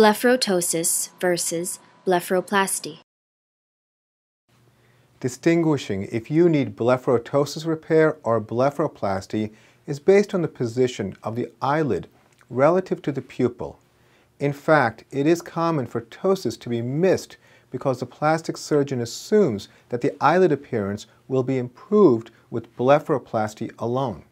Blepharoptosis versus blepharoplasty. Distinguishing if you need blepharoptosis repair or blepharoplasty is based on the position of the eyelid relative to the pupil. In fact, it is common for ptosis to be missed because the plastic surgeon assumes that the eyelid appearance will be improved with blepharoplasty alone.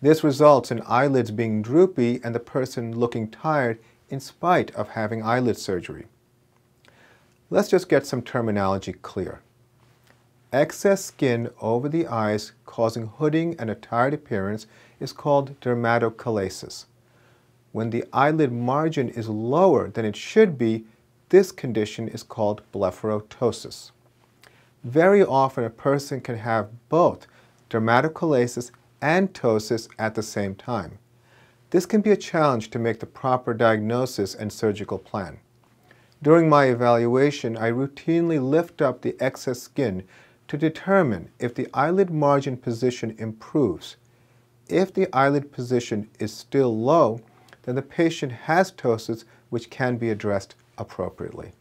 This results in eyelids being droopy and the person looking tired in spite of having eyelid surgery. Let's just get some terminology clear. Excess skin over the eyes causing hooding and a tired appearance is called dermatochalasis. When the eyelid margin is lower than it should be, this condition is called blepharoptosis. Very often a person can have both dermatochalasis and ptosis at the same time. This can be a challenge to make the proper diagnosis and surgical plan. During my evaluation, I routinely lift up the excess skin to determine if the eyelid margin position improves. If the eyelid position is still low, then the patient has ptosis which can be addressed appropriately.